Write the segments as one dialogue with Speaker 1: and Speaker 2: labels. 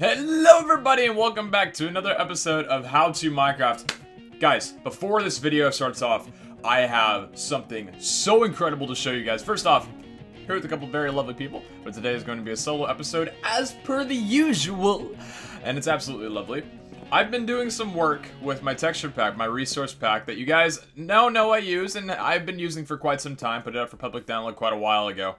Speaker 1: Hello everybody and welcome back to another episode of How to Minecraft. Guys, before this video starts off, I have something so incredible to show you guys. First off, here with a couple very lovely people, but today is going to be a solo episode as per the usual, and it's absolutely lovely. I've been doing some work with my texture pack, my resource pack, that you guys now know I use, and I've been using for quite some time, put it up for public download quite a while ago.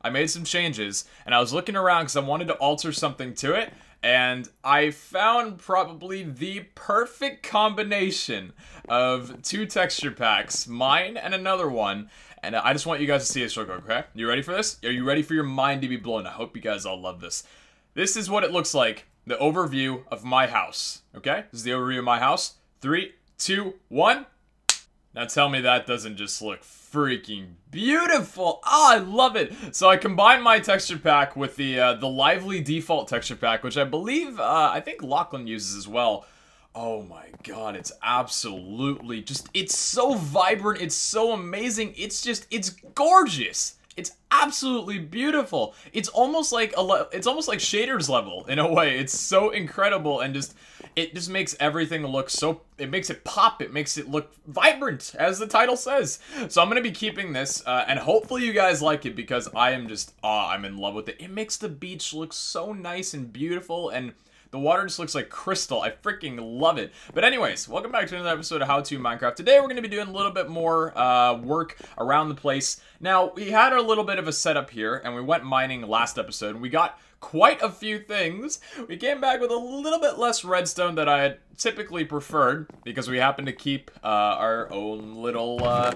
Speaker 1: I made some changes, and I was looking around because I wanted to alter something to it, and I found probably the perfect combination of two texture packs, mine and another one, and I just want you guys to see this real quick, okay? You ready for this? Are you ready for your mind to be blown? I hope you guys all love this. This is what it looks like, the overview of my house, okay? This is the overview of my house. Three, two, one. Now tell me that doesn't just look freaking beautiful. Oh, I love it. So I combined my texture pack with the uh, the Lively default texture pack, which I believe, uh, I think Lachlan uses as well. Oh my god, it's absolutely just, it's so vibrant, it's so amazing, it's just, it's gorgeous. It's absolutely beautiful. It's almost like a it's almost like shaders level in a way. It's so incredible and just it just makes everything look so it makes it pop. It makes it look vibrant as the title says. So I'm going to be keeping this uh, and hopefully you guys like it because I am just ah, I'm in love with it. It makes the beach look so nice and beautiful and the water just looks like crystal. I freaking love it. But anyways, welcome back to another episode of How To Minecraft. Today we're going to be doing a little bit more uh, work around the place. Now, we had a little bit of a setup here, and we went mining last episode, and we got quite a few things. We came back with a little bit less redstone than I had typically preferred, because we happen to keep uh, our own little... Uh,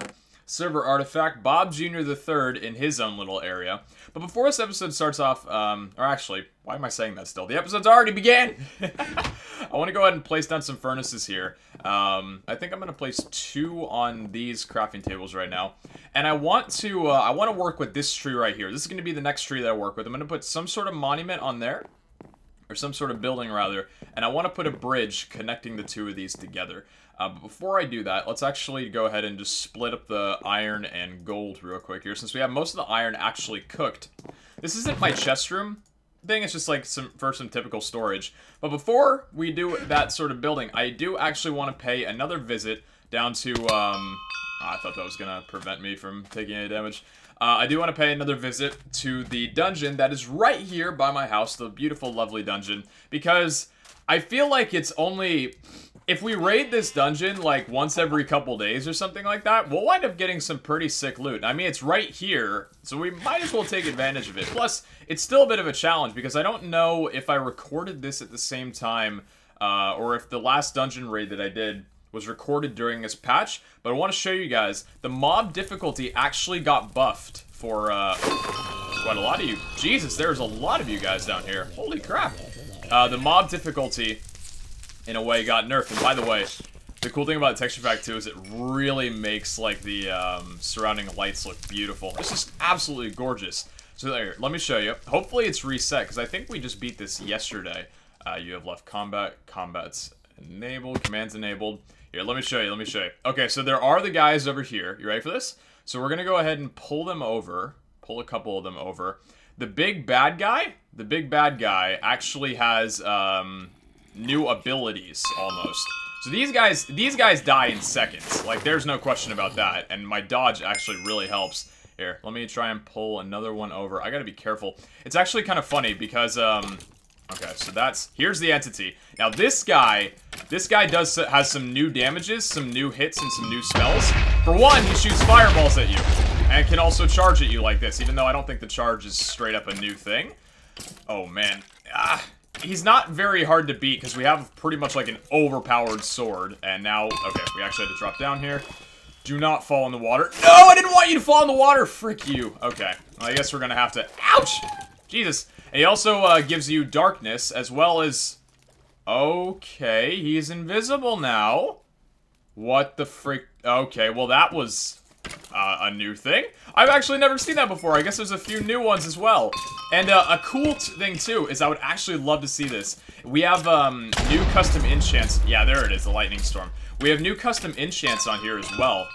Speaker 1: server artifact, Bob Jr. the Third in his own little area. But before this episode starts off, um, or actually, why am I saying that still? The episode's already began! I want to go ahead and place down some furnaces here. Um, I think I'm going to place two on these crafting tables right now. And I want to, uh, I want to work with this tree right here. This is going to be the next tree that I work with. I'm going to put some sort of monument on there or some sort of building rather, and I want to put a bridge connecting the two of these together. Uh, but before I do that, let's actually go ahead and just split up the iron and gold real quick here, since we have most of the iron actually cooked. This isn't my chest room thing, it's just like some for some typical storage. But before we do that sort of building, I do actually want to pay another visit down to, um, I thought that was going to prevent me from taking any damage. Uh, I do want to pay another visit to the dungeon that is right here by my house, the beautiful, lovely dungeon, because I feel like it's only if we raid this dungeon like once every couple days or something like that, we'll wind up getting some pretty sick loot. I mean, it's right here, so we might as well take advantage of it. Plus, it's still a bit of a challenge because I don't know if I recorded this at the same time uh, or if the last dungeon raid that I did was recorded during this patch, but I want to show you guys, the mob difficulty actually got buffed for uh, quite a lot of you. Jesus, there's a lot of you guys down here. Holy crap. Uh, the mob difficulty in a way, got nerfed. And by the way, the cool thing about Texture Pack 2 is it really makes, like, the um, surrounding lights look beautiful. It's just absolutely gorgeous. So there, let me show you. Hopefully it's reset, because I think we just beat this yesterday. Uh, you have left combat, combat's enabled, commands enabled. Here, let me show you, let me show you. Okay, so there are the guys over here. You ready for this? So we're going to go ahead and pull them over, pull a couple of them over. The big bad guy, the big bad guy actually has, um, new abilities, almost. So these guys, these guys die in seconds. Like, there's no question about that. And my dodge actually really helps. Here, let me try and pull another one over. I gotta be careful. It's actually kind of funny because, um... Okay, so that's... Here's the entity. Now, this guy... This guy does has some new damages, some new hits, and some new spells. For one, he shoots fireballs at you. And can also charge at you like this, even though I don't think the charge is straight up a new thing. Oh, man. Ah he's not very hard to beat because we have pretty much like an overpowered sword. And now, okay, we actually had to drop down here. Do not fall in the water. No, I didn't want you to fall in the water. Frick you. Okay, well, I guess we're gonna have to, ouch! Jesus. And he also uh, gives you darkness as well as, okay, he's invisible now. What the frick? Okay, well that was uh, a new thing. I've actually never seen that before. I guess there's a few new ones as well. And uh, a cool thing, too, is I would actually love to see this. We have um, new custom enchants. Yeah, there it is, the lightning storm. We have new custom enchants on here as well.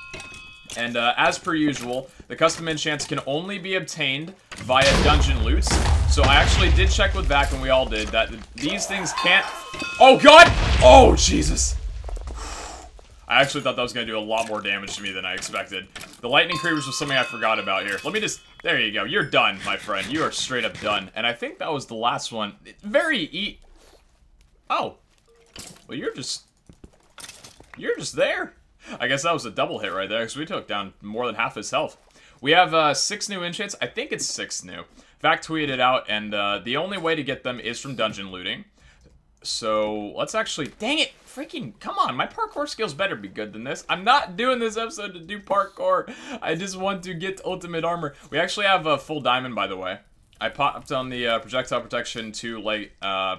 Speaker 1: And uh, as per usual, the custom enchants can only be obtained via dungeon loots. So I actually did check with back when we all did, that these things can't... Oh, God! Oh, Jesus! I actually thought that was going to do a lot more damage to me than I expected. The lightning creepers was something I forgot about here. Let me just... There you go. You're done, my friend. You are straight up done. And I think that was the last one. Very e... Oh. Well, you're just... You're just there. I guess that was a double hit right there, because we took down more than half his health. We have uh, six new enchants. I think it's six new. Vac tweeted out, and uh, the only way to get them is from dungeon looting. So, let's actually... Dang it! Freaking... Come on, my parkour skills better be good than this. I'm not doing this episode to do parkour. I just want to get ultimate armor. We actually have a full diamond, by the way. I popped on the uh, projectile protection too late, uh,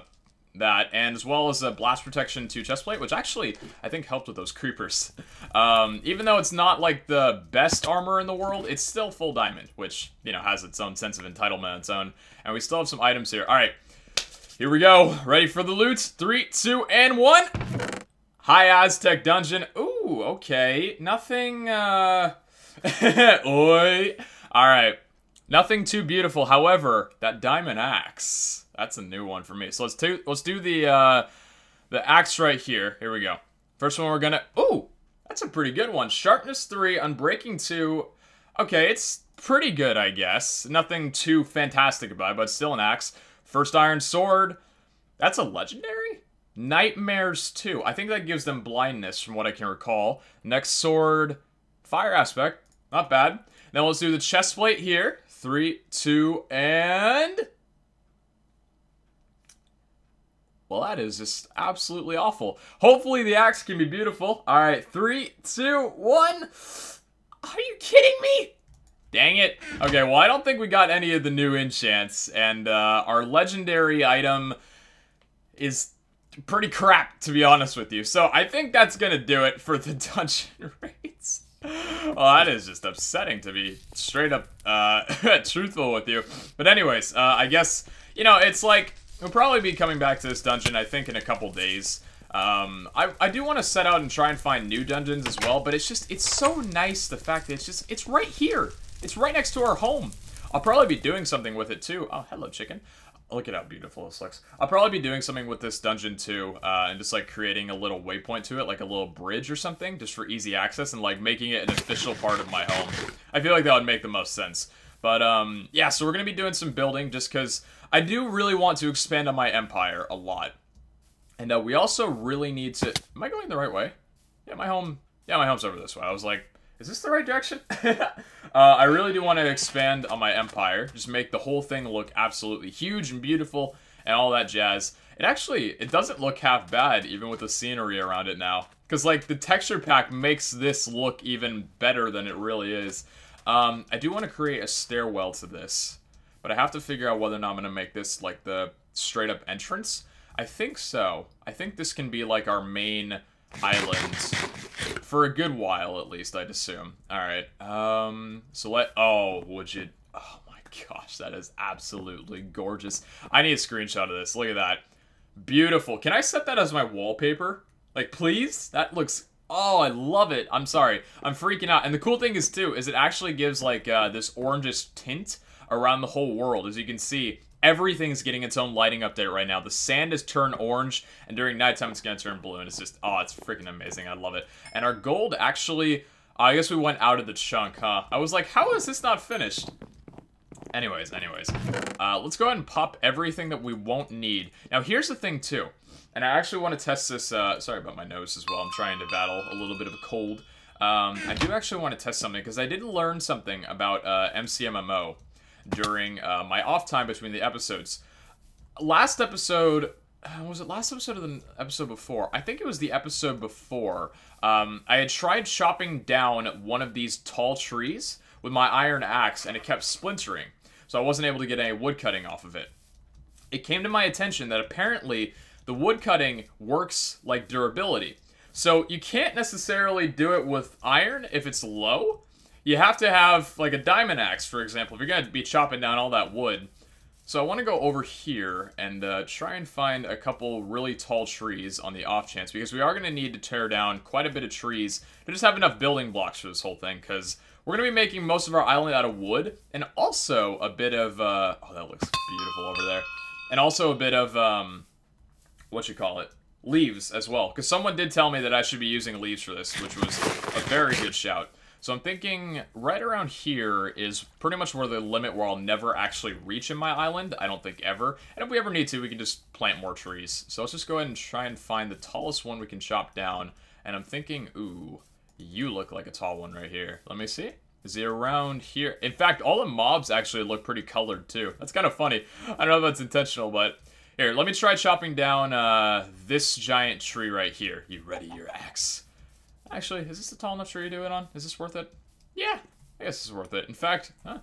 Speaker 1: that, and as well as a blast protection to chestplate, which actually, I think helped with those creepers. Um, even though it's not, like, the best armor in the world, it's still full diamond, which, you know, has its own sense of entitlement on its own. And we still have some items here. Alright, here we go. Ready for the loot? Three, two, and one! High Aztec Dungeon. Ooh, okay. Nothing, uh... Oi. Alright. Nothing too beautiful. However, that diamond axe... That's a new one for me. So let's do let's do the uh, the axe right here. Here we go. First one we're gonna. Ooh, that's a pretty good one. Sharpness three, unbreaking two. Okay, it's pretty good, I guess. Nothing too fantastic about it, but still an axe. First iron sword. That's a legendary. Nightmares 2. I think that gives them blindness from what I can recall. Next sword, fire aspect. Not bad. Now let's do the chest plate here. Three, two, and... Well, that is just absolutely awful. Hopefully the axe can be beautiful. All right, three, two, one. Are you kidding me? Dang it. Okay, well, I don't think we got any of the new enchants, and uh, our legendary item is pretty crap, to be honest with you. So I think that's going to do it for the dungeon raids. Well, that is just upsetting to be straight up uh, truthful with you. But anyways, uh, I guess, you know, it's like We'll probably be coming back to this dungeon, I think, in a couple days. Um, I, I do want to set out and try and find new dungeons as well, but it's just, it's so nice, the fact that it's just, it's right here. It's right next to our home. I'll probably be doing something with it, too. Oh, hello, chicken. Look at how beautiful this looks. I'll probably be doing something with this dungeon, too, uh, and just, like, creating a little waypoint to it, like a little bridge or something, just for easy access, and, like, making it an official part of my home. I feel like that would make the most sense. But, um, yeah, so we're going to be doing some building, just because I do really want to expand on my empire a lot. And uh, we also really need to... Am I going the right way? Yeah, my home... Yeah, my home's over this way. I was like, is this the right direction? uh, I really do want to expand on my empire. Just make the whole thing look absolutely huge and beautiful and all that jazz. It actually, it doesn't look half bad, even with the scenery around it now. Because, like, the texture pack makes this look even better than it really is. Um, I do want to create a stairwell to this. But I have to figure out whether or not I'm going to make this, like, the straight-up entrance. I think so. I think this can be, like, our main island. For a good while, at least, I'd assume. Alright, um... So let... Oh, would you... Oh my gosh, that is absolutely gorgeous. I need a screenshot of this. Look at that. Beautiful. Can I set that as my wallpaper? Like, please? That looks Oh, I love it. I'm sorry. I'm freaking out. And the cool thing is, too, is it actually gives, like, uh, this orangish tint around the whole world. As you can see, everything's getting its own lighting update right now. The sand has turned orange, and during nighttime it's going to turn blue, and it's just, oh, it's freaking amazing. I love it. And our gold actually, I guess we went out of the chunk, huh? I was like, how is this not finished? Anyways, anyways, uh, let's go ahead and pop everything that we won't need. Now, here's the thing, too. And I actually want to test this, uh, sorry about my nose as well. I'm trying to battle a little bit of a cold. Um, I do actually want to test something, because I did learn something about uh, MCMMO during uh, my off time between the episodes. Last episode, uh, was it last episode of the episode before? I think it was the episode before. Um, I had tried chopping down one of these tall trees with my iron axe, and it kept splintering, so I wasn't able to get any wood cutting off of it. It came to my attention that apparently the wood cutting works like durability. So you can't necessarily do it with iron if it's low, you have to have like a diamond axe, for example, if you're going to be chopping down all that wood. So I want to go over here and uh, try and find a couple really tall trees on the off chance, because we are going to need to tear down quite a bit of trees to just have enough building blocks for this whole thing, because We're going to be making most of our island out of wood, and also a bit of, uh, oh, that looks beautiful over there. And also a bit of, um, what you call it, leaves as well. Because someone did tell me that I should be using leaves for this, which was a very good shout. So I'm thinking right around here is pretty much where the limit where I'll never actually reach in my island. I don't think ever. And if we ever need to, we can just plant more trees. So let's just go ahead and try and find the tallest one we can chop down. And I'm thinking, ooh, you look like a tall one right here. Let me see. Is he around here? In fact, all the mobs actually look pretty colored too. That's kind of funny. I don't know if that's intentional, but here, let me try chopping down uh, this giant tree right here. You ready your axe? Actually, is this a tall enough tree to do it on? Is this worth it? Yeah, I guess it's worth it. In fact, huh?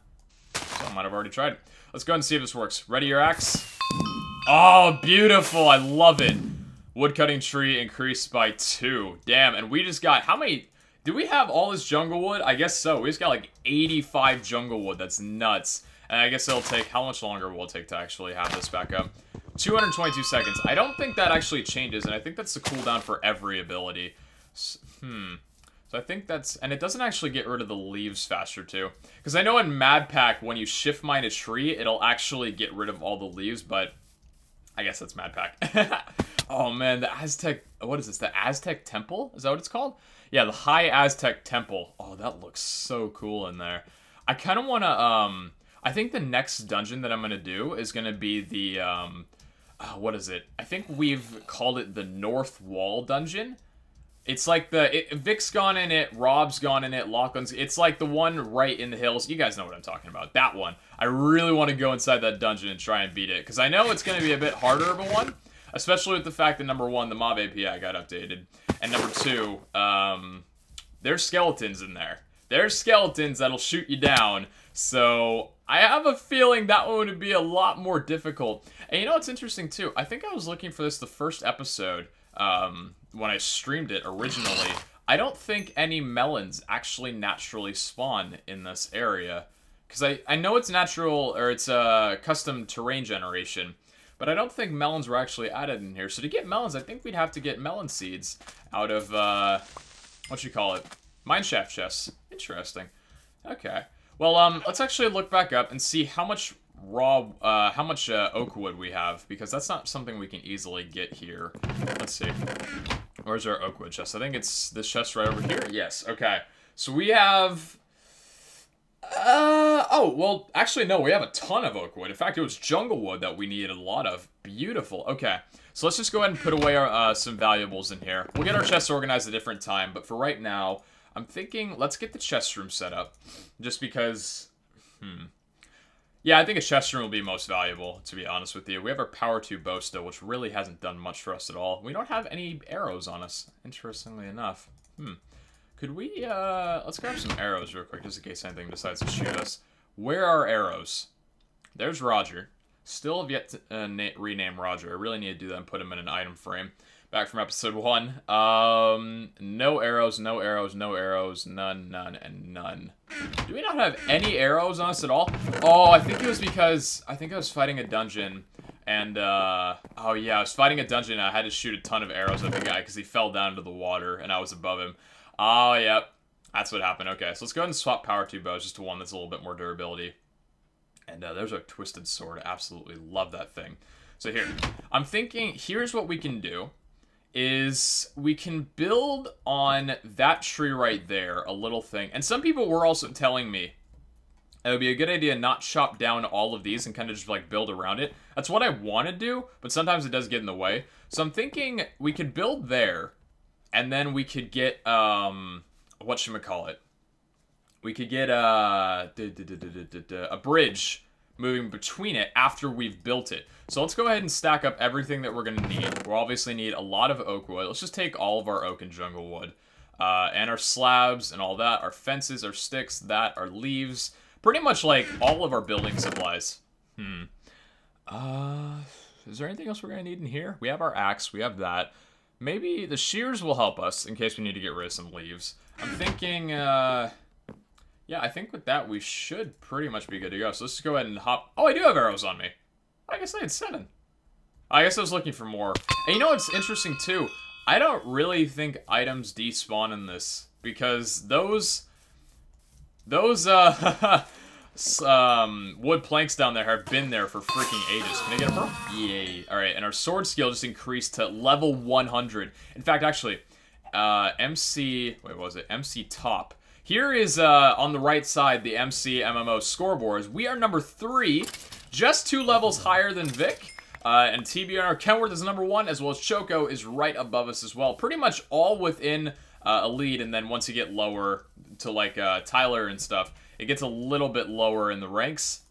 Speaker 1: I might have already tried. Let's go and see if this works. Ready your axe? Oh, beautiful. I love it. Woodcutting tree increased by two. Damn, and we just got, how many, do we have all this jungle wood? I guess so. We just got like 85 jungle wood. That's nuts. And I guess it'll take, how much longer will it take to actually have this back up? 222 seconds. I don't think that actually changes, and I think that's the cooldown for every ability. Hmm. So I think that's... And it doesn't actually get rid of the leaves faster, too. Because I know in Mad Pack, when you shift mine a tree, it'll actually get rid of all the leaves, but... I guess that's Mad Pack. oh, man, the Aztec... What is this? The Aztec Temple? Is that what it's called? Yeah, the High Aztec Temple. Oh, that looks so cool in there. I kind of want to... um. I think the next dungeon that I'm going to do is going to be the... um. Uh, what is it? I think we've called it the North Wall Dungeon. It's like the it, Vikk's gone in it, Rob's gone in it, Lachlan's. It's like the one right in the hills. You guys know what I'm talking about. That one. I really want to go inside that dungeon and try and beat it because I know it's going to be a bit harder of a one, especially with the fact that number one, the mob API got updated, and number two, um, there's skeletons in there. There's skeletons that'll shoot you down. So I have a feeling that one would be a lot more difficult. And you know what's interesting too? I think I was looking for this the first episode um, when I streamed it originally, I don't think any melons actually naturally spawn in this area. Because I, I know it's natural, or it's a uh, custom terrain generation, but I don't think melons were actually added in here. So to get melons, I think we'd have to get melon seeds out of, uh, what you call it? Mineshaft chests. Interesting. Okay. Well, um, let's actually look back up and see how much raw, uh, how much uh, oak wood we have, because that's not something we can easily get here. Let's see. Where's our oak wood chest? I think it's this chest right over here. Yes, okay. So we have... Uh, oh, well, actually, no, we have a ton of oak wood. In fact, it was jungle wood that we needed a lot of. Beautiful. Okay, so let's just go ahead and put away our, uh, some valuables in here. We'll get our chests organized a different time, but for right now, I'm thinking let's get the chest room set up. Just because, hmm, yeah, I think a chest room will be most valuable, to be honest with you. We have our power 2 bow still, which really hasn't done much for us at all. We don't have any arrows on us, interestingly enough. Hmm. Could we, uh, let's grab some arrows real quick, just in case anything decides to shoot us. Where are arrows? There's Roger. Still have yet to uh, rename Roger. I really need to do that and put him in an item frame back from episode one. Um, no arrows, no arrows, no arrows, none, none, and none. Do we not have any arrows on us at all? Oh, I think it was because, I think I was fighting a dungeon, and, uh, oh yeah, I was fighting a dungeon and I had to shoot a ton of arrows at the guy because he fell down into the water and I was above him. Oh, yep. That's what happened. Okay, so let's go ahead and swap power two bows just to one that's a little bit more durability. And uh, there's a twisted sword. Absolutely love that thing. So here, I'm thinking, here's what we can do is we can build on that tree right there, a little thing. And some people were also telling me it would be a good idea not chop down all of these and kind of just like build around it. That's what I want to do, but sometimes it does get in the way. So I'm thinking we could build there, and then we could get, um, what should we call it? We could get uh, a bridge moving between it after we've built it. So let's go ahead and stack up everything that we're going to need. We'll obviously need a lot of oak wood. Let's just take all of our oak and jungle wood. Uh, and our slabs and all that. Our fences, our sticks, that, our leaves. Pretty much like all of our building supplies. Hmm. Uh, is there anything else we're going to need in here? We have our axe. We have that. Maybe the shears will help us in case we need to get rid of some leaves. I'm thinking, uh... Yeah, I think with that, we should pretty much be good to go. So let's just go ahead and hop... Oh, I do have arrows on me. I guess I had seven. I guess I was looking for more. And you know what's interesting, too? I don't really think items despawn in this. Because those... Those, uh, um, wood planks down there have been there for freaking ages. Can I get a pearl? Yay. Alright, and our sword skill just increased to level 100. In fact, actually, uh, MC, wait, what was it? MC top. Here is, uh, on the right side, the MC MMO scoreboards. We are number three, just two levels higher than Vikk. Uh, and TBR Kenworth is number one, as well as Choco is right above us as well. Pretty much all within uh, a lead, and then once you get lower to like uh, Tyler and stuff, it gets a little bit lower in the ranks.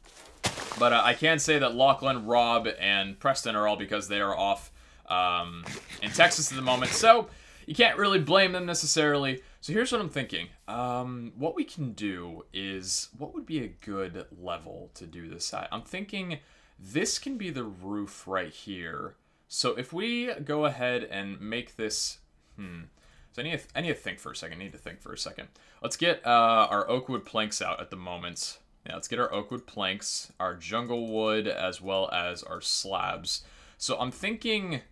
Speaker 1: But uh, I can say that Lachlan, Rob, and Preston are all because they are off um, in Texas at the moment. So you can't really blame them necessarily. So here's what I'm thinking. Um, what we can do is, what would be a good level to do this at? I'm thinking this can be the roof right here. So if we go ahead and make this, hmm, so I need, to, I need to think for a second. I need to think for a second. Let's get uh, our oak wood planks out at the moment. Yeah, let's get our oak wood planks, our jungle wood, as well as our slabs. So I'm thinking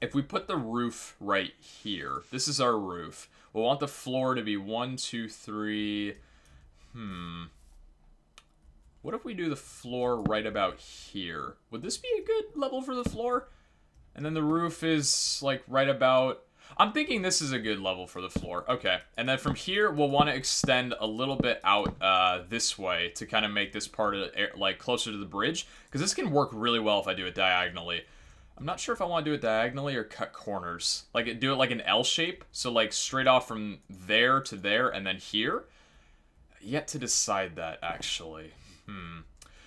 Speaker 1: if we put the roof right here, this is our roof. We'll want the floor to be one, two, three. Hmm. What if we do the floor right about here? Would this be a good level for the floor? And then the roof is like right about... I'm thinking this is a good level for the floor. Okay. And then from here, we'll want to extend a little bit out uh, this way to kind of make this part of the like closer to the bridge. Because this can work really well if I do it diagonally. I'm not sure if I want to do it diagonally or cut corners. Like, do it like an L shape. So, like, straight off from there to there and then here. Yet to decide that, actually. Hmm.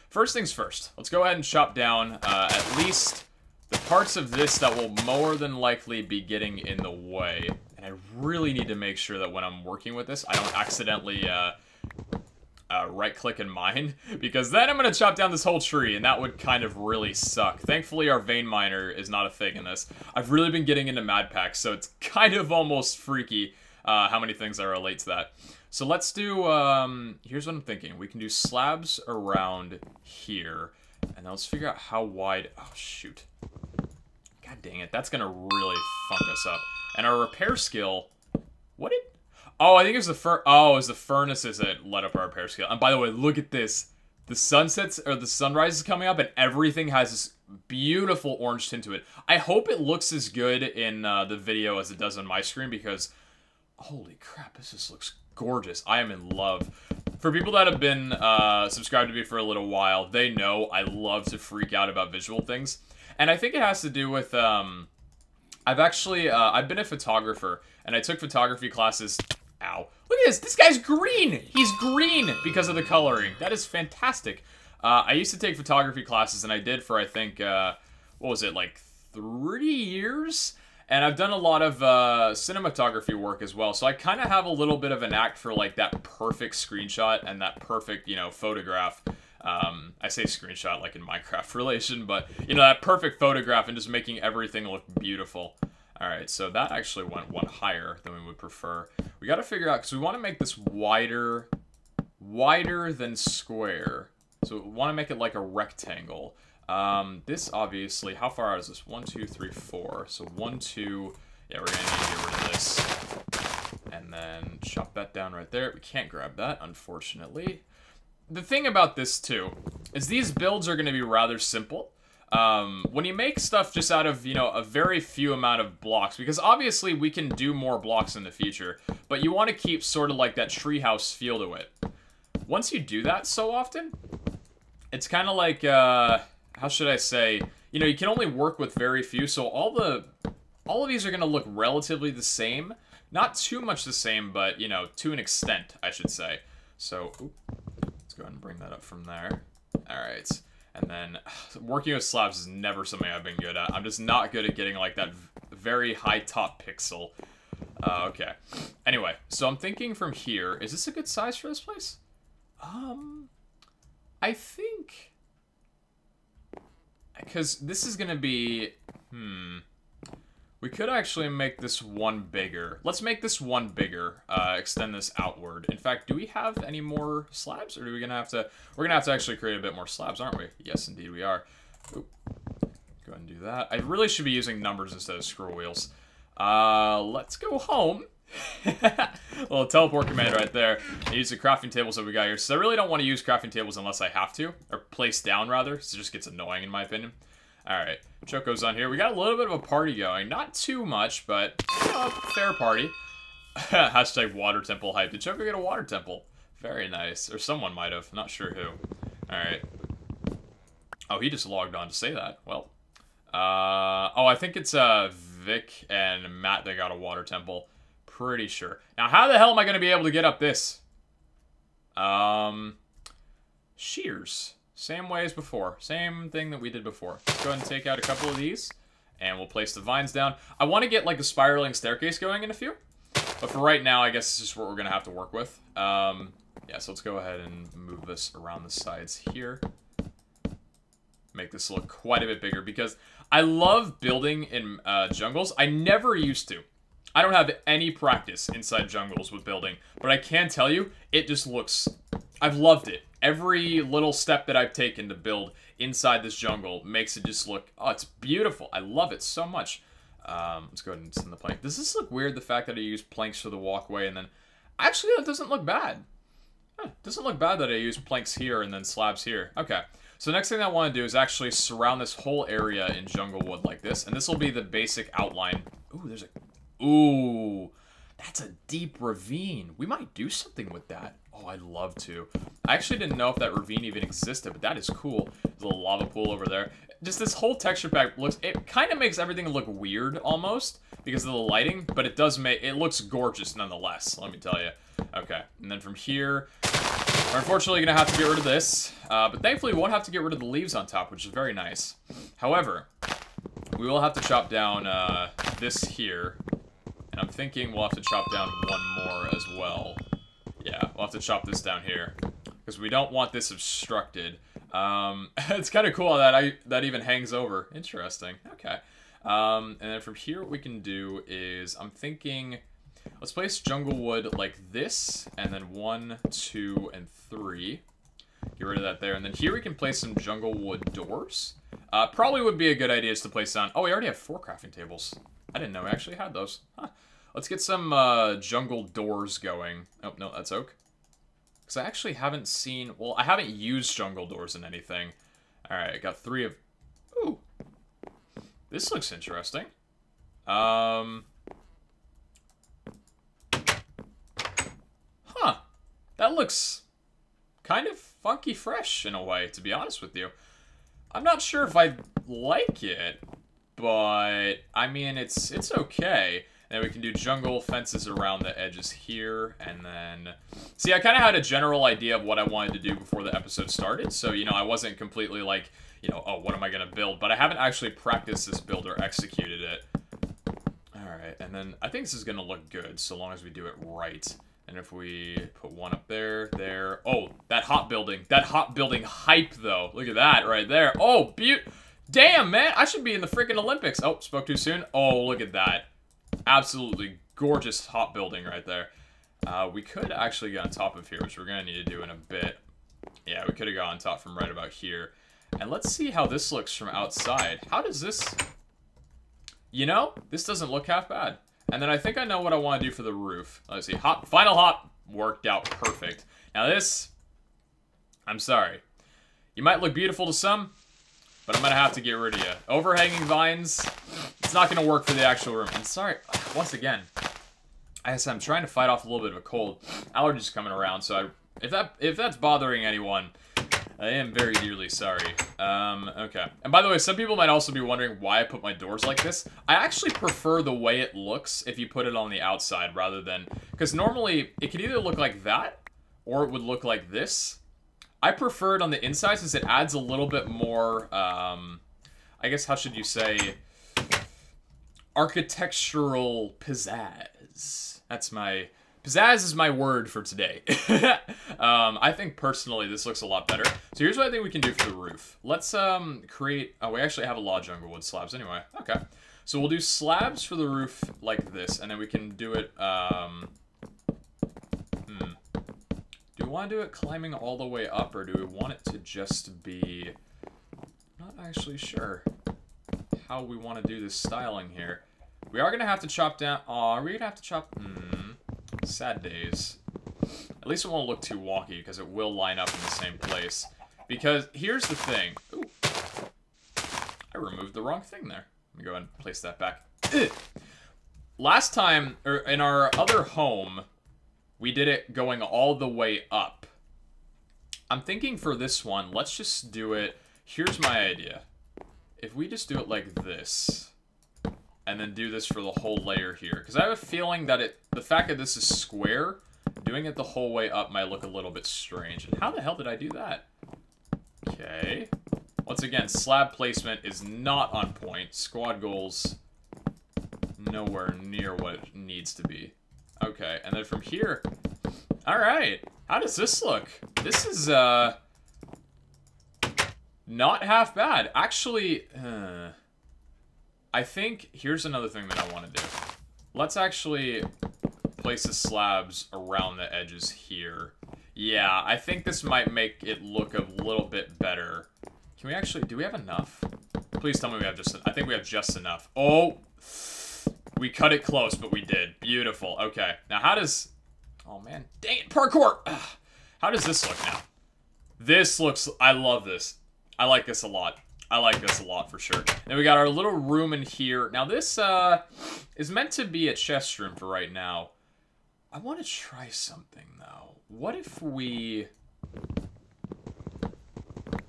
Speaker 1: First things first. Let's go ahead and chop down uh, at least the parts of this that will more than likely be getting in the way. And I really need to make sure that when I'm working with this, I don't accidentally... Uh, uh, right-click in mine, because then I'm going to chop down this whole tree, and that would kind of really suck. Thankfully, our vein miner is not a thing in this. I've really been getting into mad packs, so it's kind of almost freaky uh, how many things I relate to that. So let's do, um, here's what I'm thinking. We can do slabs around here, and now let's figure out how wide, oh shoot. God dang it, that's to really fuck us up. And our repair skill, what did Oh, I think it was the fur. Oh, it was the furnaces that let up our repair skill. And by the way, look at this. The sunsets or the sunrise is coming up, and everything has this beautiful orange tint to it. I hope it looks as good in uh, the video as it does on my screen because, holy crap, this just looks gorgeous. I am in love. For people that have been uh, subscribed to me for a little while, they know I love to freak out about visual things, and I think it has to do with. Um, I've actually uh, I've been a photographer, and I took photography classes Ow. Look at this. This guy's green. He's green because of the coloring. That is fantastic. Uh, I used to take photography classes, and I did for, I think, uh, what was it, like three years? And I've done a lot of uh, cinematography work as well. So I kind of have a little bit of an act for, like, that perfect screenshot and that perfect, you know, photograph. Um, I say screenshot like in Minecraft relation, but, you know, that perfect photograph and just making everything look beautiful. Alright, so that actually went one higher than we would prefer. We gotta figure out, because we want to make this wider, wider than square. So we want to make it like a rectangle. Um, this obviously, how far out is this? One, two, three, four. So one, two, yeah, we're gonna need to get rid of this. And then chop that down right there. We can't grab that, unfortunately. The thing about this, too, is these builds are gonna be rather simple. Um, when you make stuff just out of, you know, a very few amount of blocks, because obviously we can do more blocks in the future, but you want to keep sort of like that treehouse feel to it. Once you do that so often, it's kind of like, uh, how should I say, you know, you can only work with very few, so all the, all of these are going to look relatively the same. Not too much the same, but, you know, to an extent, I should say. So, oops, go ahead and bring that up from there. All right. And then working with slabs is never something I've been good at. I'm just not good at getting like that very high top pixel. Uh, okay. Anyway, so I'm thinking from here, is this a good size for this place? Um, I think, because this is going to be, hmm, we could actually make this one bigger. Let's make this one bigger, uh, extend this outward. In fact, do we have any more slabs? Or are we to have to... We're to have to actually create a bit more slabs, aren't we? Yes, indeed we are. Oop. Go ahead and do that. I really should be using numbers instead of scroll wheels. Uh, let's go home. little teleport command right there. I use the crafting tables that we got here. So I really don't want to use crafting tables unless I have to. Or place down, rather. So it just gets annoying, in my opinion. Alright, Choco's on here. We got a little bit of a party going. Not too much, but fair party. Hashtag water temple hype. Did Choco get a water temple? Very nice. Or someone might have. Not sure who. Alright. Oh, he just logged on to say that. Well. Uh, oh, I think it's uh, Vikk and Mat that got a water temple. Pretty sure. Now, how the hell am I going to be able to get up this? Um, shears. Same way as before. Same thing that we did before. Let's go ahead and take out a couple of these. And we'll place the vines down. I want to get like a spiraling staircase going in a few. But for right now, I guess it's just what we're going to have to work with. Um, yeah, so let's go ahead and move this around the sides here. Make this look quite a bit bigger because I love building in uh, jungles. I never used to. I don't have any practice inside jungles with building, but I can tell you, it just looks... I've loved it every little step that I've taken to build inside this jungle makes it just look, oh, it's beautiful. I love it so much. Um, let's go ahead and send the plank. Does this look weird, the fact that I use planks for the walkway and then... Actually, that doesn't look bad. Huh, doesn't look bad that I use planks here and then slabs here. Okay. So next thing I want to do is actually surround this whole area in jungle wood like this. And this will be the basic outline. Ooh, there's a... Ooh, that's a deep ravine. We might do something with that. Oh, I'd love to. I actually didn't know if that ravine even existed, but that is cool. There's a little lava pool over there. Just this whole texture pack looks, it kind of makes everything look weird almost because of the lighting, but it does make, it looks gorgeous nonetheless, let me tell you. Okay, and then from here, we're unfortunately going to have to get rid of this, uh, but thankfully we won't have to get rid of the leaves on top, which is very nice. However, we will have to chop down uh, this here, and I'm thinking we'll have to chop down one more to chop this down here. Because we don't want this obstructed. Um, it's kind of cool that I that even hangs over. Interesting. Okay. Um, and then from here, what we can do is, I'm thinking, let's place jungle wood like this, and then one, two, and three. Get rid of that there. And then here we can place some jungle wood doors. Uh, probably would be a good idea is to place down... Oh, we already have four crafting tables. I didn't know we actually had those. Huh. Let's get some uh, jungle doors going. Oh, no, that's oak. Because I actually haven't seen... Well, I haven't used jungle doors in anything. Alright, I got three of... Ooh. This looks interesting. Um... Huh. That looks kind of funky fresh in a way, to be honest with you. I'm not sure if I like it, but I mean, it's it's okay. And we can do jungle fences around the edges here, and then... See, I kind of had a general idea of what I wanted to do before the episode started, so, you know, I wasn't completely like, you know, oh, what am I going to build? But I haven't actually practiced this build or executed it. Alright, and then I think this is going to look good, so long as we do it right. And if we put one up there, there... Oh, that hot building. That hot building hype, though. Look at that right there. Oh, beaut... Damn, man. I should be in the freaking Olympics. Oh, spoke too soon. Oh, look at that absolutely gorgeous hot building right there. Uh, we could actually get on top of here, which we're going to need to do in a bit. Yeah, we could have got on top from right about here. And let's see how this looks from outside. How does this... You know, this doesn't look half bad. And then I think I know what I want to do for the roof. Let's see. Hop, final hop worked out perfect. Now this, I'm sorry. You might look beautiful to some, but I'm to have to get rid of you. Overhanging vines, it's not to work for the actual room. And sorry, once again, I guess I'm trying to fight off a little bit of a cold. Allergies coming around, so I, if that if that's bothering anyone, I am very dearly sorry. Um, okay. And by the way, some people might also be wondering why I put my doors like this. I actually prefer the way it looks if you put it on the outside rather than... Because normally, it could either look like that, or it would look like this. I prefer it on the inside since it adds a little bit more, um, I guess, how should you say architectural pizzazz. That's my pizzazz is my word for today. um, I think personally this looks a lot better. So here's what I think we can do for the roof. Let's um, create. Oh, we actually have a lot of jungle wood slabs anyway. Okay, so we'll do slabs for the roof like this, and then we can do it. Um. Do we want to do it climbing all the way up, or do we want it to just be? Not actually sure how we want to do this styling here. We are going to have to chop down... Aw, are we going to have to chop... Hmm. Sad days. At least it won't look too wonky because it will line up in the same place. Because here's the thing. Ooh. I removed the wrong thing there. Let me go ahead and place that back. Last time, or in our other home, we did it going all the way up. I'm thinking for this one, let's just do it. Here's my idea. If we just do it like this, and then do this for the whole layer here, because I have a feeling that it, the fact that this is square, doing it the whole way up might look a little bit strange. And how the hell did I do that? Okay. Once again, slab placement is not on point. Squad goals, nowhere near what it needs to be. Okay, and then from here... Alright, how does this look? This is, uh... Not half bad. Actually, uh, I think... Here's another thing that I want to do. Let's actually place the slabs around the edges here. Yeah, I think this might make it look a little bit better. Can we actually... Do we have enough? Please tell me we have just... I think we have just enough. Oh! We cut it close, but we did. Beautiful. Okay. Now, how does... Oh, man. Dang it, parkour! Ugh. How does this look now? This looks... I love this. I like this a lot. I like this a lot for sure. Then we got our little room in here. Now, this uh, is meant to be a chest room for right now. I want to try something, though. What if we...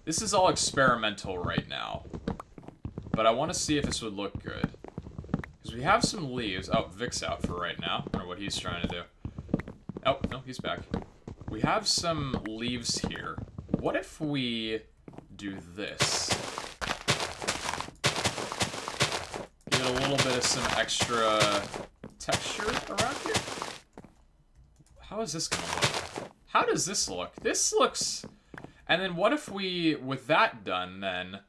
Speaker 1: This is all experimental right now. But I want to see if this would look good. We have some leaves. Oh, Vikk's out for right now. I wonder what he's trying to do. Oh, no, he's back. We have some leaves here. What if we do this? Give it a little bit of some extra texture around here. How is this gonna look? How does this look? This looks... And then what if we, with that done, then...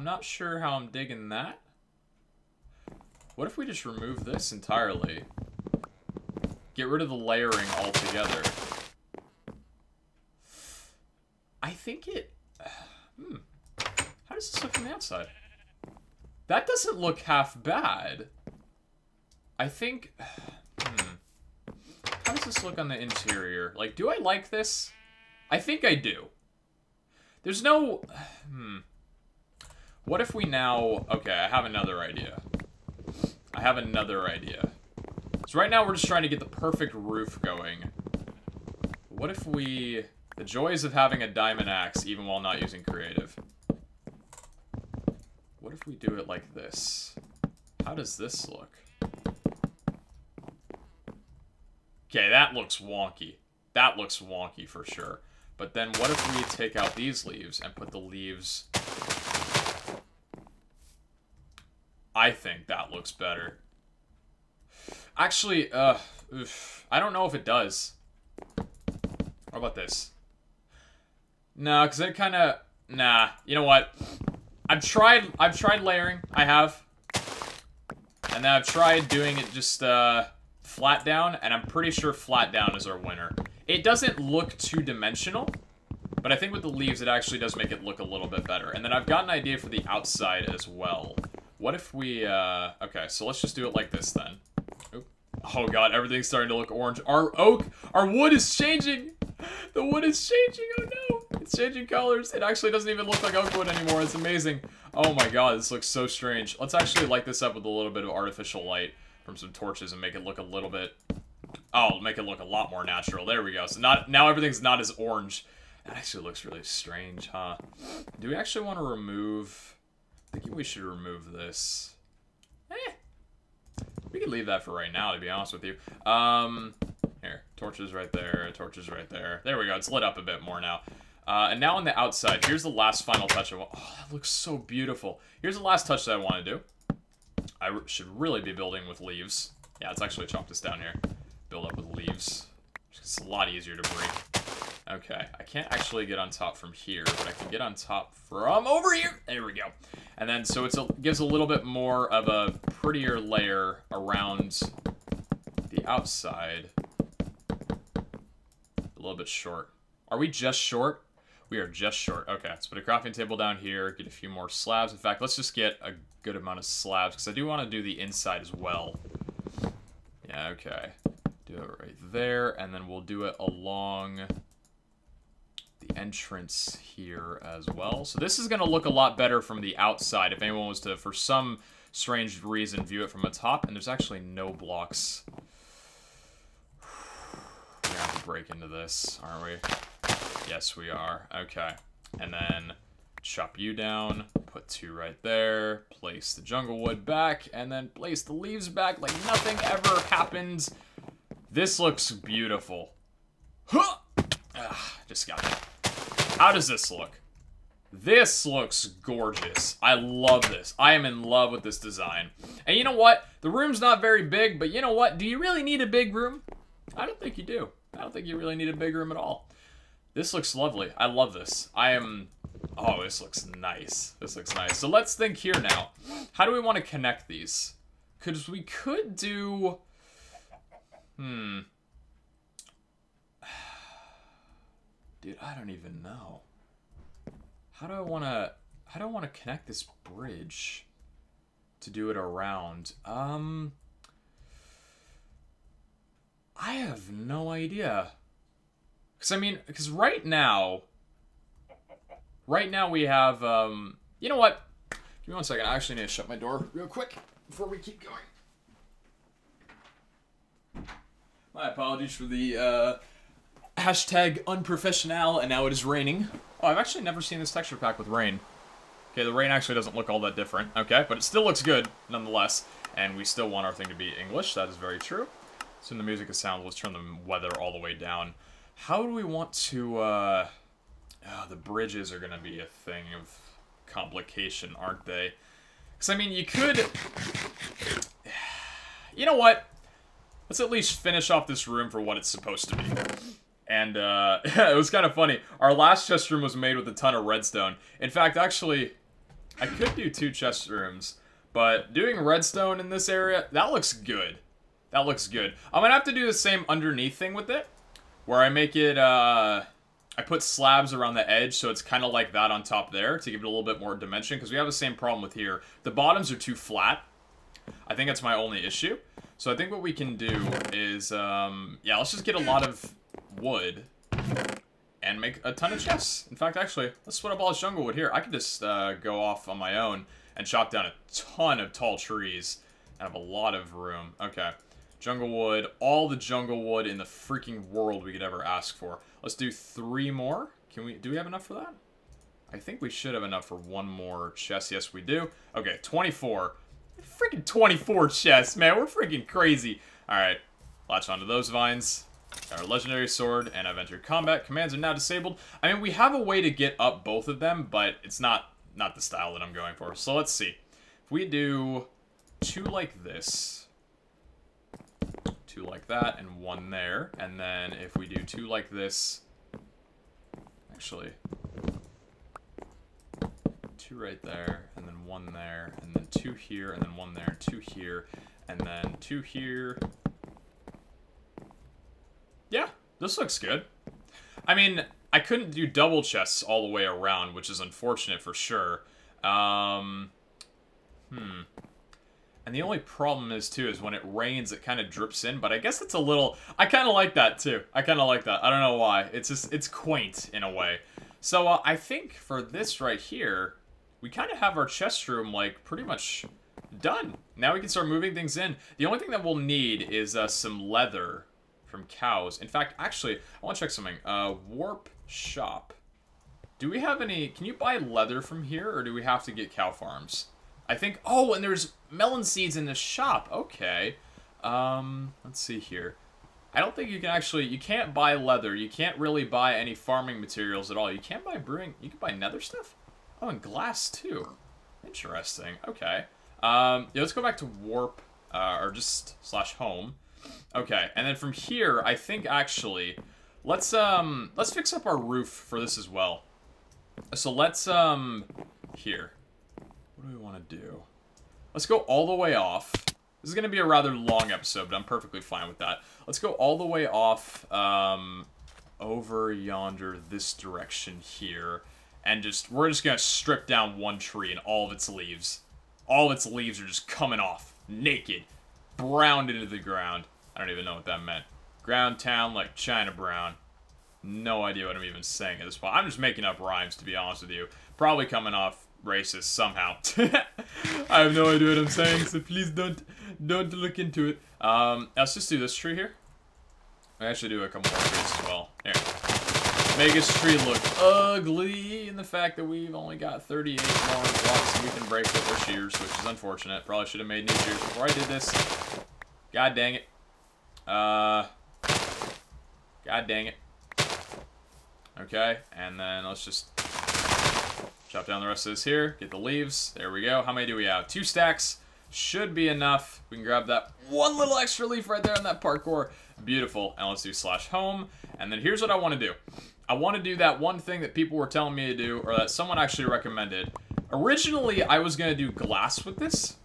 Speaker 1: I'm not sure how I'm digging that. What if we just remove this entirely? Get rid of the layering altogether. I think it... Hmm. How does this look from the outside? That doesn't look half bad. I think... Hmm. How does this look on the interior? Like, do I like this? I think I do. There's no... Hmm. What if we now... Okay, I have another idea. I have another idea. So right now we're just trying to get the perfect roof going. What if we... The joys of having a diamond axe even while not using creative. What if we do it like this? How does this look? Okay, that looks wonky. That looks wonky for sure. But then what if we take out these leaves and put the leaves I think that looks better. Actually, uh, oof, I don't know if it does. How about this? No, because it kind of... Nah, you know what? I've tried, I've tried layering. I have. And then I've tried doing it just, uh, flat down, and I'm pretty sure flat down is our winner. It doesn't look two-dimensional, but I think with the leaves, it actually does make it look a little bit better. And then I've got an idea for the outside as well. What if we, uh, okay, so let's just do it like this then. Oh god, everything's starting to look orange. Our oak, our wood is changing! The wood is changing, oh no! It's changing colors. It actually doesn't even look like oak wood anymore. It's amazing. Oh my god, this looks so strange. Let's actually light this up with a little bit of artificial light from some torches and make it look a little bit... Oh, make it look a lot more natural. There we go. So not now everything's not as orange. That actually looks really strange, huh? Do we actually want to remove... I think we should remove this. Eh. We can leave that for right now, to be honest with you. Um, here, torches right there, torches right there. There we go, it's lit up a bit more now. Uh, and now on the outside, here's the last final touch. I want. Oh, that looks so beautiful. Here's the last touch that I want to do. I should really be building with leaves. Yeah, let's actually chop this down here. Build up with leaves. It's a lot easier to break. Okay, I can't actually get on top from here, but I can get on top from over here. There we go. And then, so it gives a little bit more of a prettier layer around the outside. A little bit short. Are we just short? We are just short. Okay, let's put a crafting table down here, get a few more slabs. In fact, let's just get a good amount of slabs, because I do want to do the inside as well. Yeah, okay. Do it right there, and then we'll do it along the entrance here as well. So this is going to look a lot better from the outside if anyone was to, for some strange reason, view it from the top. And there's actually no blocks. We're going to have to break into this, aren't we? Yes, we are. Okay. And then chop you down, put two right there, place the jungle wood back, and then place the leaves back like nothing ever happened. This looks beautiful. Huh! Ugh, just got it. How does this look? This looks gorgeous. I love this. I am in love with this design. And you know what? The room's not very big, but you know what? Do you really need a big room? I don't think you do. I don't think you really need a big room at all. This looks lovely. I love this. I am... Oh, this looks nice. This looks nice. So let's think here now. How do we want to connect these? Because we could do... Hmm. Dude, I don't even know. How do I want to... How do I want to connect this bridge to do it around? Um... I have no idea. Because, I mean, because right now... Right now we have, um... You know what? Give me one second. I actually need to shut my door real quick before we keep going. My apologies for the, uh... Hashtag unprofessional, and now it is raining. Oh, I've actually never seen this texture pack with rain. Okay, the rain actually doesn't look all that different, okay? But it still looks good, nonetheless. And we still want our thing to be English, that is very true. So in the music is sound, let's turn the weather all the way down. How do we want to, uh... Oh, the bridges are gonna be a thing of complication, aren't they? Because, I mean, you could... You know what? Let's at least finish off this room for what it's supposed to be. And uh, it was kind of funny. Our last chest room was made with a ton of redstone. In fact, actually, I could do two chest rooms. But doing redstone in this area, that looks good. That looks good. I'm going to have to do the same underneath thing with it. Where I make it, uh, I put slabs around the edge so it's kind of like that on top there to give it a little bit more dimension. Because we have the same problem with here. The bottoms are too flat. I think that's my only issue. So I think what we can do is, um, yeah, let's just get a lot of wood and make a ton of chests. In fact, actually, let's split up all this jungle wood here. I could just uh, go off on my own and chop down a ton of tall trees and have a lot of room. Okay. Jungle wood, all the jungle wood in the freaking world we could ever ask for. Let's do three more. Can we, do we have enough for that? I think we should have enough for one more chest. Yes, we do. Okay, 24. Freaking 24 chests, man. We're freaking crazy. All right, latch onto those vines. Our legendary sword, and I've entered combat. Commands are now disabled. I mean, we have a way to get up both of them, but it's not not the style that I'm going for. So let's see. If we do two like this, two like that, and one there, and then if we do two like this, actually, two right there, and then one there, and then two here, and then one there, two here, and then two here, yeah, this looks good. I mean, I couldn't do double chests all the way around, which is unfortunate for sure. Um, hmm. And the only problem is, too, is when it rains, it kind of drips in. But I guess it's a little... I kind of like that, too. I kind of like that. I don't know why. It's just... It's quaint, in a way. So, uh, I think for this right here, we kind of have our chest room, like, pretty much done. Now we can start moving things in. The only thing that we'll need is uh, some leather from cows. In fact, actually, I want to check something. Uh, warp shop. Do we have any... Can you buy leather from here, or do we have to get cow farms? I think... Oh, and there's melon seeds in the shop. Okay. Um, let's see here. I don't think you can actually... You can't buy leather. You can't really buy any farming materials at all. You can't buy brewing... You can buy nether stuff? Oh, and glass, too. Interesting. Okay. Um, yeah, let's go back to warp, uh, or just slash home. Okay, and then from here, I think actually, let's um, let's fix up our roof for this as well. So let's um, here. What do we want to do? Let's go all the way off. This is going to be a rather long episode, but I'm perfectly fine with that. Let's go all the way off, um, over yonder this direction here. And just, we're just to strip down one tree and all of its leaves. All of its leaves are just coming off, naked, browned into the ground. I don't even know what that meant. Ground town like China Brown. No idea what I'm even saying at this point. I'm just making up rhymes, to be honest with you. Probably coming off racist somehow. I have no idea what I'm saying, so please don't don't look into it. Um, let's just do this tree here. I actually do a couple more trees as well. Here. This tree look ugly in the fact that we've only got 38 more blocks we can break with our shears, which is unfortunate. Probably should have made new shears before I did this. God dang it. Uh, God dang it. Okay, and then let's just chop down the rest of this here. Get the leaves. There we go. How many do we have? Two stacks. Should be enough. We can grab that one little extra leaf right there on that parkour. Beautiful. And let's do slash home. And then here's what I want to do. I want to do that one thing that people were telling me to do, or that someone actually recommended. Originally, I was going to do glass with this.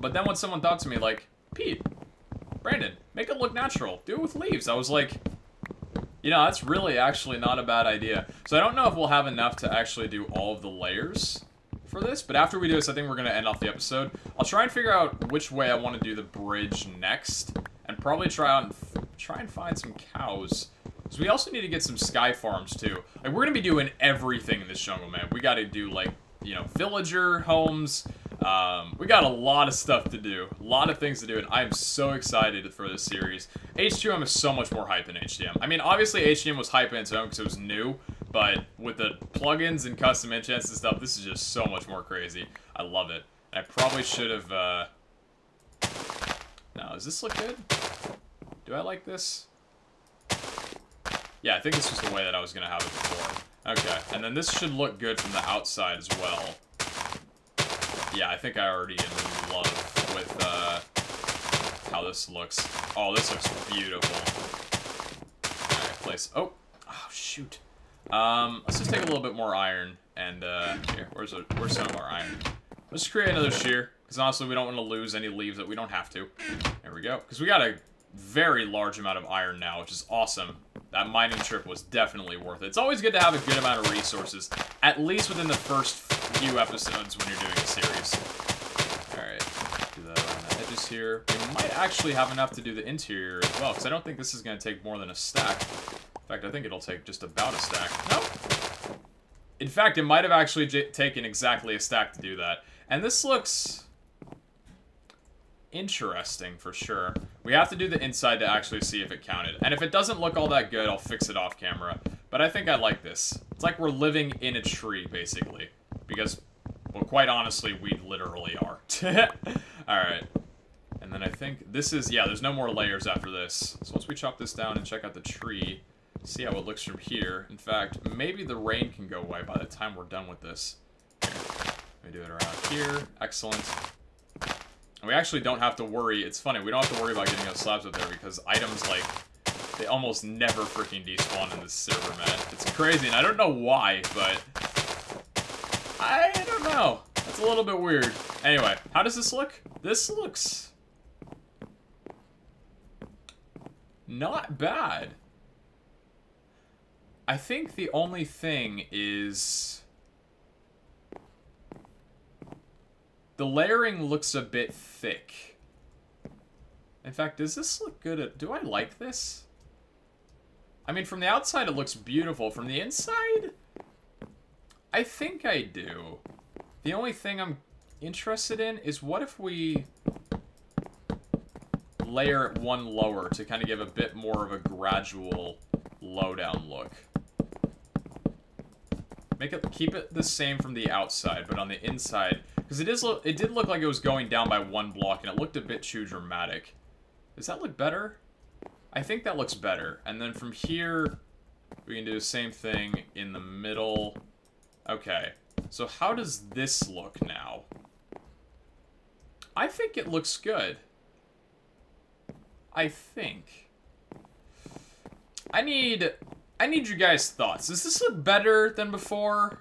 Speaker 1: But then when someone thought to me, like, Pete, Brandon, make it look natural. Do it with leaves. I was like, you know, that's really actually not a bad idea. So I don't know if we'll have enough to actually do all of the layers for this, but after we do this, I think we're going to end off the episode. I'll try and figure out which way I want to do the bridge next, and probably try out and try and find some cows. So we also need to get some sky farms, too. Like, we're going to be doing everything in this jungle, man. We got to do, like, you know, villager homes, um, we got a lot of stuff to do, a lot of things to do, and I am so excited for this series. H2M is so much more hype than HTM. I mean, obviously HTM was hype in its own because it was new, but with the plugins and custom enchants and stuff, this is just so much more crazy. I love it. I probably should have, uh... Now, does this look good? Do I like this? Yeah, I think this was the way that I was going to have it before. Okay, and then this should look good from the outside as well. Yeah, I think I already in love with uh, how this looks. Oh, this looks beautiful. Place. Oh, oh shoot. Um, let's just take a little bit more iron and uh, here. Where's a, where's some our iron? Let's create another shear because honestly, we don't want to lose any leaves that we don't have to. There we go. Because we got a very large amount of iron now, which is awesome. That mining trip was definitely worth it. It's always good to have a good amount of resources, at least within the first few episodes when you're doing a series. Alright, do that around the edges here. We might actually have enough to do the interior as well, because I don't think this is going to take more than a stack. In fact, I think it'll take just about a stack. Nope. In fact, it might have actually taken exactly a stack to do that. And this looks interesting for sure. We have to do the inside to actually see if it counted. And if it doesn't look all that good, I'll fix it off camera. But I think I like this. It's like we're living in a tree, basically. Because, well, quite honestly, we literally are. Alright. And then I think this is, yeah, there's no more layers after this. So once we chop this down and check out the tree, see how it looks from here. In fact, maybe the rain can go away by the time we're done with this. Let me do it around here. Excellent. We actually don't have to worry. It's funny, we don't have to worry about getting those slabs up there because items like they almost never freaking despawn in this server, man. It's crazy, and I don't know why, but I don't know. That's a little bit weird. Anyway, how does this look? This looks not bad. I think the only thing is The layering looks a bit thick. In fact, does this look good? At, do I like this? I mean, from the outside it looks beautiful. From the inside, I think I do. The only thing I'm interested in is what if we layer it one lower to kind of give a bit more of a gradual lowdown look. Make it keep it the same from the outside, but on the inside, because it is it did look like it was going down by one block, and it looked a bit too dramatic. Does that look better? I think that looks better. And then from here, we can do the same thing in the middle. Okay, so how does this look now? I think it looks good. I think. I need I need you guys' thoughts. Does this look better than before?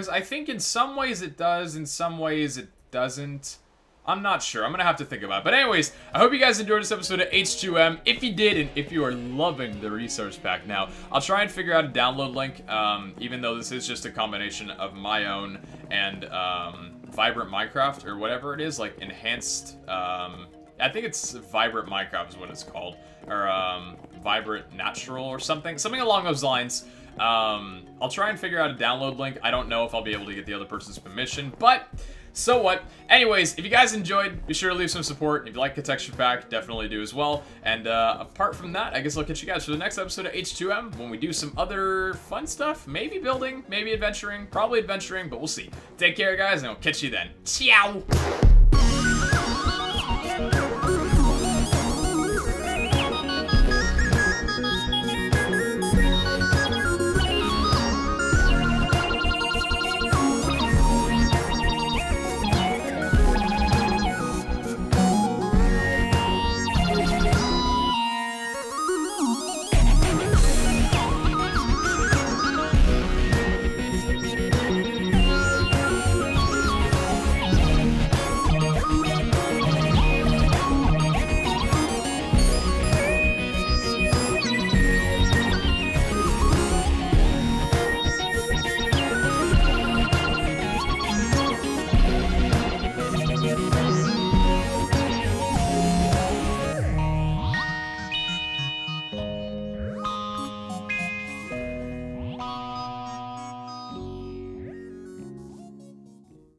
Speaker 1: Because I think in some ways it does, in some ways it doesn't. I'm not sure. I'm gonna have to think about it. But anyways, I hope you guys enjoyed this episode of H2M. If you did, and if you are loving the resource pack now, I'll try and figure out a download link, um, even though this is just a combination of my own and um, Vibrant Minecraft, or whatever it is, like enhanced, um, I think it's Vibrant Minecraft is what it's called, or um, Vibrant Natural or something, something along those lines. Um, I'll try and figure out a download link. I don't know if I'll be able to get the other person's permission, but so what? Anyways, if you guys enjoyed, be sure to leave some support. If you like the texture pack, definitely do as well. And uh, apart from that, I guess I'll catch you guys for the next episode of H2M when we do some other fun stuff. Maybe building, maybe adventuring, probably adventuring, but we'll see. Take care, guys, and I'll catch you then. Ciao!